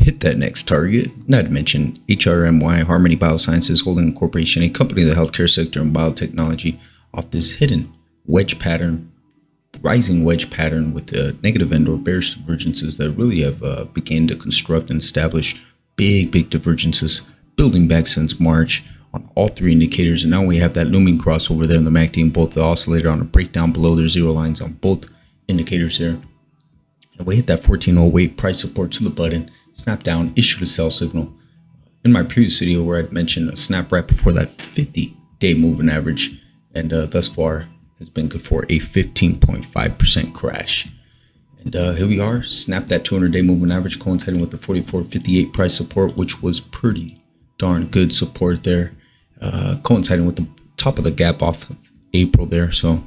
hit that next target. Not to mention HRMY, Harmony Biosciences Holding Corporation, a company in the healthcare sector and biotechnology, off this hidden wedge pattern, rising wedge pattern with the negative end or bearish divergences that really have uh, began to construct and establish big, big divergences, building back since March on all three indicators. And now we have that looming crossover there in the MACD and both the oscillator on a breakdown below their zero lines on both indicators there. And we hit that 1408 price support to the button, snap down, issued a sell signal. In my previous video where I'd mentioned a snap right before that 50 day moving average and uh, thus far has been good for a 15.5% crash. And uh, here we are, snap that 200 day moving average coinciding with the 44.58 price support, which was pretty darn good support there, uh, coinciding with the top of the gap off of April there. So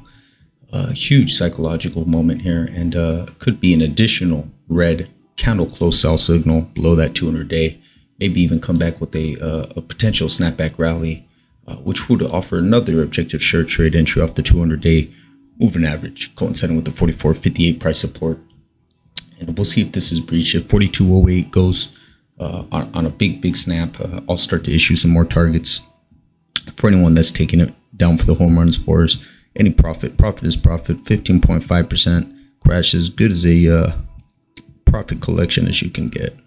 a huge psychological moment here and uh, could be an additional red candle close sell signal below that 200 day maybe even come back with a, uh, a potential snapback rally uh, which would offer another objective short trade entry off the 200 day moving average coinciding with the 44.58 price support and we'll see if this is breached if 4208 goes uh, on, on, a big big snap uh, i'll start to issue some more targets for anyone that's taking it down for the home runs for us any profit. Profit is profit. 15.5% crash as good as a uh, collection as you can get.